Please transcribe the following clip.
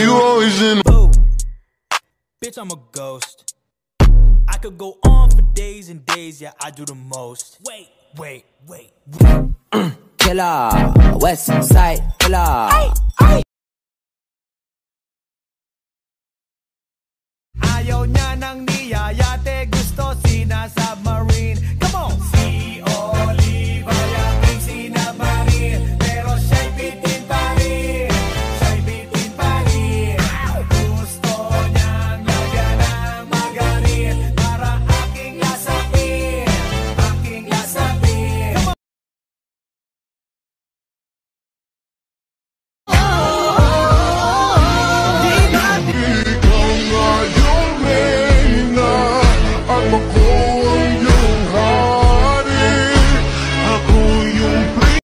you always in. Oh, Bitch, I'm a ghost. I could go on for days and days, yeah, I do the most. Wait, wait, wait. Killer, West Side Killer. Ayaw niya ng niyayate, gusto sinasubmarine